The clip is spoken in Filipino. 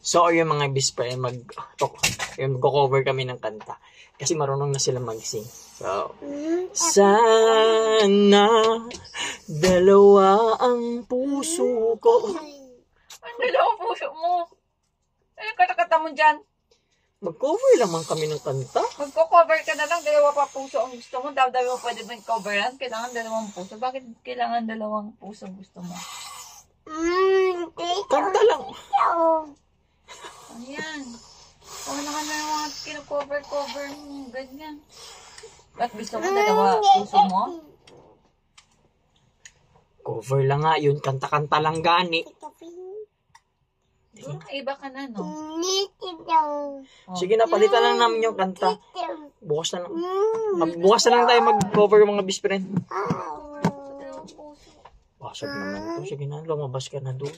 So, yung mga bispa, mag, yung magko-cover kami ng kanta. Kasi marunong na sila mag-sing. So, sana dalawa ang puso ko. Ang dalawang puso mo. Ano katakata mo dyan? Mag-cover lamang kami ng kanta. Magko-cover ka na lang, dalawa pa puso ang gusto mo. Daw-daw mo pwede mo cover yan. Kailangan dalawang puso. Bakit kailangan dalawang puso ang gusto mo? Kanta lang. Ayan. Wala ka na yung mga kino-cover-cover mo. Ganyan. Ba't gusto mo dalawa puso mo? Cover lang nga yun. Kanta-kanta lang gani. Siguro iba ka na, no? Oh. Sige na, palitan lang namin yung kanta. Bukas na lang. Mag- bukas na lang tayo mag-cover yung mga best friend. Basag naman ito. Sige na, lumabas ka na doon.